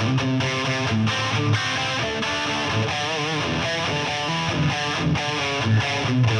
Thank you.